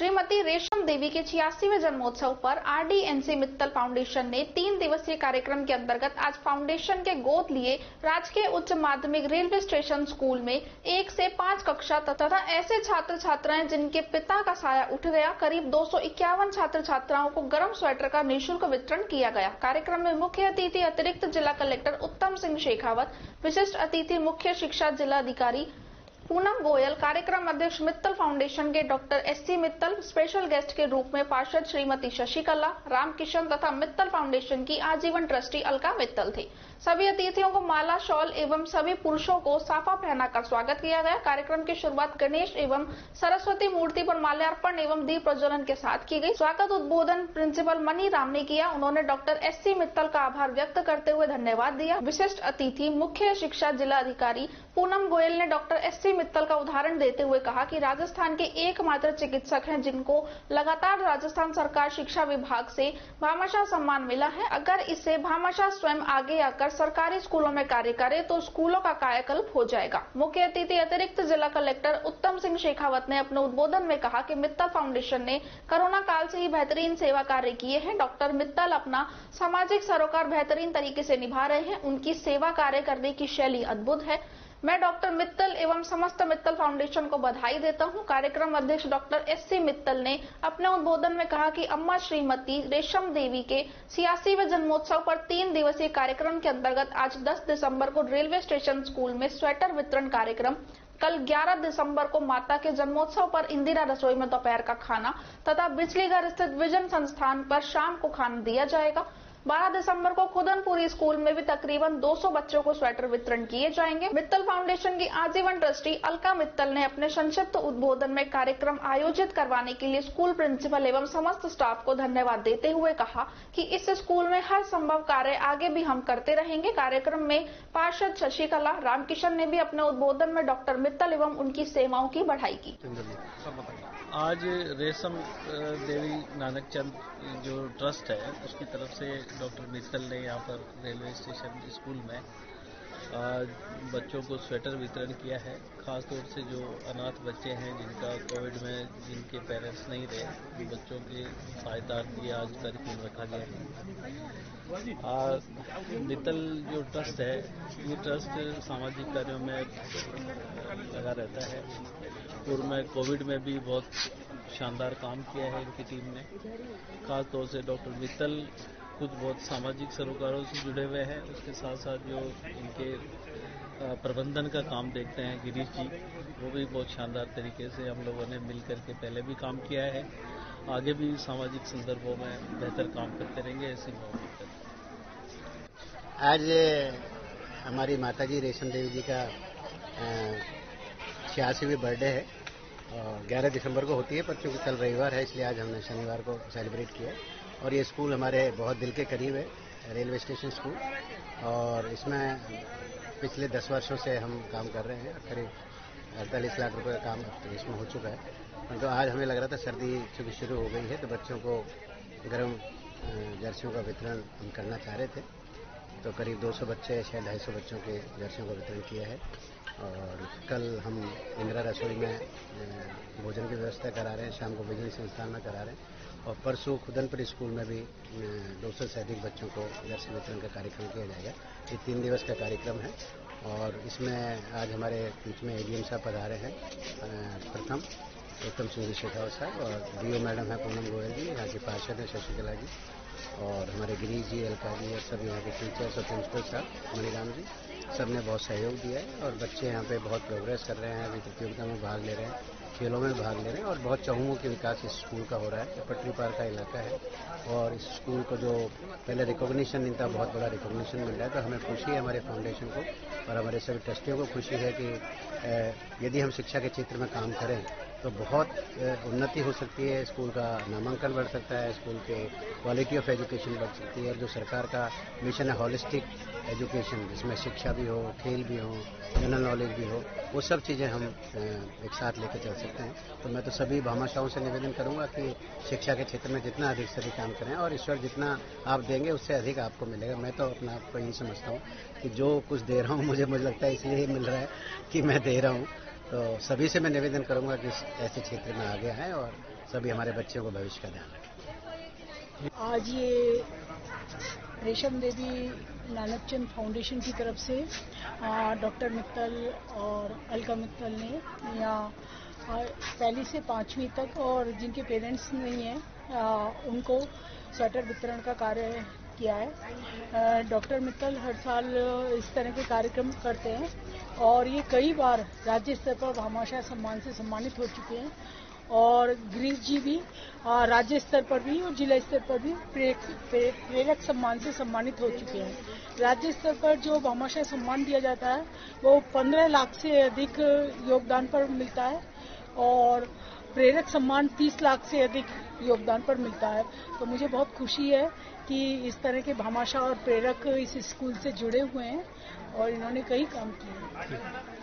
श्रीमती रेशम देवी के छियासीवें जन्मोत्सव पर आरडीएनसी मित्तल फाउंडेशन ने तीन दिवसीय कार्यक्रम के अंतर्गत आज फाउंडेशन के गोद लिए राजकीय उच्च माध्यमिक रेलवे स्टेशन स्कूल में एक से पाँच कक्षा तथा ऐसे छात्र छात्राएँ जिनके पिता का साया उठ गया, करीब दो सौ इक्यावन छात्र छात्राओं को गर्म स्वेटर का निःशुल्क वितरण किया गया। कार्यक्रम में मुख्य अतिथि अतिरिक्त जिला कलेक्टर उत्तम सिंह शेखावत, विशिष्ट अतिथि मुख्य शिक्षा जिला अधिकारी पूनम गोयल, कार्यक्रम अध्यक्ष मित्तल फाउंडेशन के doctor S C Mittal, special guest के रूप में पार्षद श्रीमती शशिकला रामकिशन तथा मित्तल फाउंडेशन की आजीवन ट्रस्टी अलका मित्तल थी। सभी अतिथियों को माला, शॉल एवं सभी पुरुषों को साफा पहनाकर स्वागत किया गया। कार्यक्रम की शुरुआत गणेश एवं सरस्वती मूर्ति पर माल्यार्पण एवं दीप प्रज्वलन के साथ की गई। स्वागत उद्बोधन प्रिंसिपल मनी राम ने किया। उन्होंने डॉक्टर एस सी मित्तल का आभार व्यक्त करते हुए धन्यवाद दिया। विशिष्ट अतिथि, मुख्य शिक्षा जिला अधिकारी पूनम गोयल ने डॉक्टर एस सी मित्तल का उदाहरण देते हुए कहा कि राजस्थान के एकमात्र चिकित्सक हैं जिनको लगातार राजस्थान सरकार शिक्षा विभाग से भामाशाह सम्मान मिला है। अगर इसे भामाशाह स्वयं आगे आकर सरकारी स्कूलों में कार्य करे तो स्कूलों का कायाकल्प हो जाएगा। मुख्य अतिथि अतिरिक्त जिला कलेक्टर उत्तम सिंह शेखावत ने अपने उद्बोधन में कहा कि मित्तल फाउंडेशन ने कोरोना काल से ही बेहतरीन सेवा कार्य किए हैं। डॉक्टर मित्तल अपना सामाजिक सरोकार बेहतरीन तरीके से निभा रहे हैं। उनकी सेवा कार्य करने की शैली अद्भुत है। मैं डॉक्टर मित्तल एवं समस्त मित्तल फाउंडेशन को बधाई देता हूँ। कार्यक्रम अध्यक्ष डॉक्टर एस सी मित्तल ने अपने उद्बोधन में कहा कि अम्मा श्रीमती रेशम देवी के सियासीवे जन्मोत्सव पर तीन दिवसीय कार्यक्रम के अंतर्गत आज 10 दिसंबर को रेलवे स्टेशन स्कूल में स्वेटर वितरण कार्यक्रम, कल 11 दिसंबर को माता के जन्मोत्सव पर इंदिरा रसोई में दोपहर का खाना तथा बिजली घर स्थित विजन संस्थान पर शाम को खाना दिया जाएगा। 12 दिसंबर को खुदनपुरी स्कूल में भी तकरीबन 200 बच्चों को स्वेटर वितरण किए जाएँगे। मित्तल फाउंडेशन की आजीवन ट्रस्टी अलका मित्तल ने अपने संक्षिप्त उद्बोधन में कार्यक्रम आयोजित करवाने के लिए स्कूल प्रिंसिपल एवं समस्त स्टाफ को धन्यवाद देते हुए कहा कि इस स्कूल में हर संभव कार्य आगे भी हम करते रहेंगे। कार्यक्रम में पार्षद शशिकला, रामकिशन ने भी अपने उद्बोधन में डॉक्टर मित्तल एवं उनकी सेवाओं की बढ़ाई की। आज रेशम देवी नानक चंद जो ट्रस्ट है, उसकी तरफ़ से डॉक्टर मित्तल ने यहाँ पर रेलवे स्टेशन स्कूल में बच्चों को स्वेटर वितरण किया है। खास तौर से जो अनाथ बच्चे हैं, जिनका कोविड में, जिनके पेरेंट्स नहीं रहे, बच्चों की सहायता की आज कार्यक्रम रखा गया है। मित्तल जो ट्रस्ट है, ये ट्रस्ट सामाजिक कार्यों में लगा रहता है। पूर्व में कोविड में भी बहुत शानदार काम किया है इनकी टीम ने। खास तौर से डॉक्टर मित्तल खुद बहुत सामाजिक सरोकारों से जुड़े हुए हैं। उसके साथ साथ जो इनके प्रबंधन का काम देखते हैं, गिरीश जी, वो भी बहुत शानदार तरीके से हम लोगों ने मिल करके पहले भी काम किया है। आगे भी सामाजिक संदर्भों में बेहतर काम करते रहेंगे, ऐसी आज हमारी माताजी रेशम देवी जी का छियासीवीं बर्थडे है। 11 दिसंबर को होती है, पर चूँकि कल रविवार है, इसलिए आज हमने शनिवार को सेलिब्रेट किया और ये स्कूल हमारे बहुत दिल के करीब है रेलवे स्टेशन स्कूल और इसमें पिछले 10 वर्षों से हम काम कर रहे हैं, करीब अड़तालीस लाख रुपए का काम इसमें हो चुका है। तो आज हमें लग रहा था, सर्दी चूँकि शुरू हो गई है तो बच्चों को गर्म जर्सियों का वितरण हम करना चाह रहे थे। तो करीब 200 बच्चे शायद ढाई बच्चों के जर्सियों का वितरण किया है। और कल हम इंदिरा रसोई में भोजन की व्यवस्था करा रहे हैं, शाम को बिजली संस्थान में करा रहे हैं और परसों खुदनपुर स्कूल में भी दो सौ से अधिक बच्चों को जर्सी वितरण का कार्यक्रम किया जाएगा। ये तीन दिवस का कार्यक्रम है और इसमें आज हमारे बीच में एडीएम साहब पधारे हैं प्रथम, उत्तम सिंह शेखावत साहब और डीओ मैडम है पूनम गोयल जी, यहाँ के पार्षद हैं शशिकला जी और हमारे गिरीश जी, अलका जी और सब यहाँ के टीचर्स और प्रिंसिपल साहब, मणिराम जी। सबने बहुत सहयोग दिया है और बच्चे यहाँ पे बहुत प्रोग्रेस कर रहे हैं, अभी प्रतियोगिता में भाग ले रहे हैं, खेलों में भाग ले रहे हैं और बहुत चहुमुखी विकास इस स्कूल का हो रहा है। पटरी पार का इलाका है और इस स्कूल को जो पहले रिकॉग्निशन नहीं था, बहुत बड़ा रिकॉग्निशन मिल रहा है। तो हमें खुशी है हमारे फाउंडेशन को और हमारे सभी ट्रस्टियों को खुशी है कि यदि हम शिक्षा के क्षेत्र में काम करें तो बहुत उन्नति हो सकती है। स्कूल का नामांकन बढ़ सकता है, स्कूल के क्वालिटी ऑफ़ एजुकेशन बढ़ सकती है। जो सरकार का मिशन है हॉलिस्टिक एजुकेशन जिसमें शिक्षा भी हो, खेल भी हो जनरल नॉलेज भी हो, वो सब चीज़ें हम एक साथ लेकर चल सकते हैं। तो मैं तो सभी भामाशाहों से निवेदन करूँगा कि शिक्षा के क्षेत्र में जितना अधिक से अधिक काम करें और ईश्वर जितना आप देंगे, उससे अधिक आपको मिलेगा। मैं तो अपना आपको यही समझता हूँ कि जो कुछ दे रहा हूँ, मुझे मुझे लगता है इसलिए मिल रहा है कि मैं दे रहा हूँ। तो सभी से मैं निवेदन करूँगा कि ऐसे क्षेत्र में आगे आए और सभी हमारे बच्चों को भविष्य का ध्यान रखें। आज ये रेशम देवी नानकचंद फाउंडेशन की तरफ़ से डॉक्टर मित्तल और अलका मित्तल ने यहाँ पहली से पांचवी तक और जिनके पेरेंट्स नहीं हैं उनको स्वेटर वितरण का कार्य किया है। डॉक्टर मित्तल हर साल इस तरह के कार्यक्रम करते हैं और ये कई बार राज्य स्तर पर भामाशाह सम्मान से सम्मानित हो चुके हैं और गिरीश जी भी राज्य स्तर पर भी और जिला स्तर पर भी प्रेरक प्रेरक सम्मान से सम्मानित हो चुके हैं। राज्य स्तर पर जो भामाशाह सम्मान दिया जाता है, वो पंद्रह लाख से अधिक योगदान पर मिलता है और प्रेरक सम्मान 30 लाख से अधिक योगदान पर मिलता है। तो मुझे बहुत खुशी है कि इस तरह के भामाशाह और प्रेरक इस स्कूल से जुड़े हुए हैं और इन्होंने कई काम किए